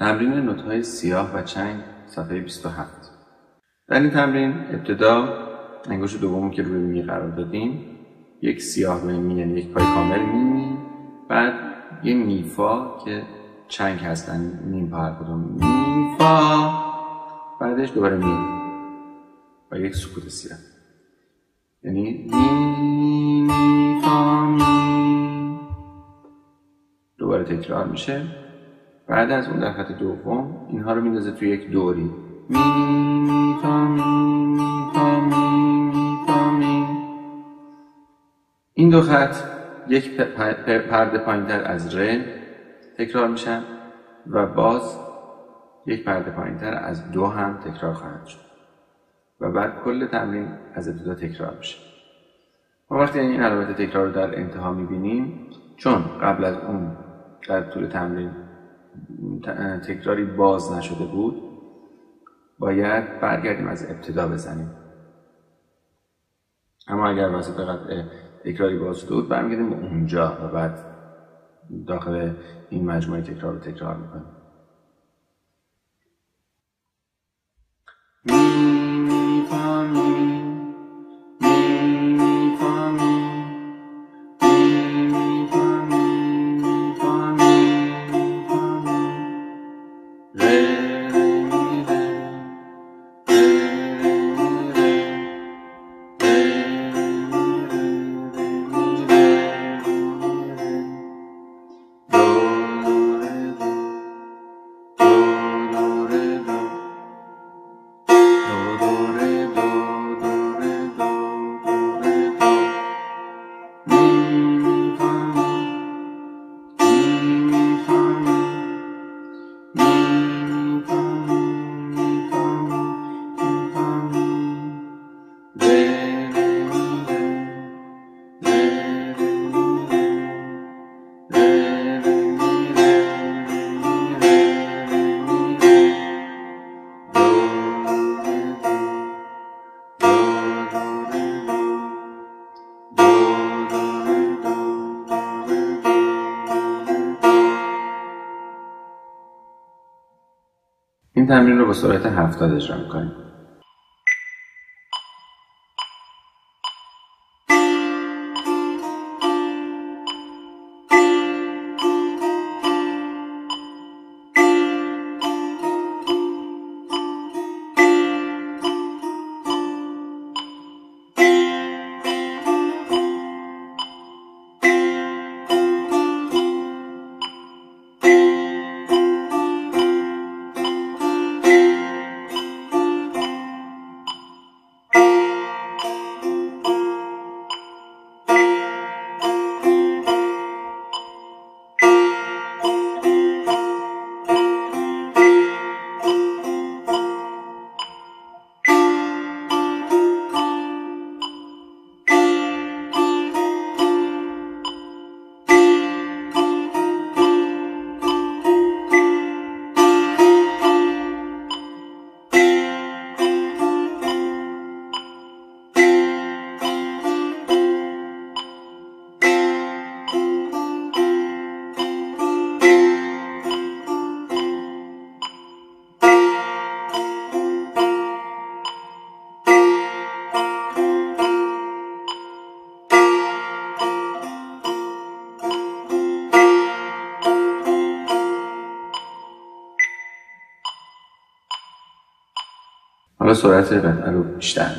تمرین نوت‌های سیاه و چنگ صفحه 27 در این تمرین ابتدا انگشت دوم که روی می قرار دادیم یک سیاه روی می یعنی یک پای کامل می بعد یه میفا که چنگ هستن نیم پا هر کدوم. میفا بعدش دوباره می و یک سکوت سیاه. یعنی می می فا می. دوباره تکرار میشه. بعد از اون در خط دوم اینها رو میندازه توی یک دوری. می می فا می می فا می می فا می. این دو خط یک پرده پایینتر از ر تکرار میشن و باز یک پرده پایینتر از دو هم تکرار خواهد شد. و بعد کل تمرین از ابتدا تکرار میشه. ما وقتی این علامت تکرار رو در انتها می‌بینیم چون قبل از اون در طول تمرین تکراری باز نشده بود باید برگردیم از ابتدا بزنیم. اما اگر وسط قطع تکراری باز شده بود برمیگردیم به اونجا و بعد داخل این مجموعه تکرار رو تکرار می‌کنیم. تمرین رو با سرعت 70 اجرا می‌کنیم. حالا سرعت قطعه رو بیشتر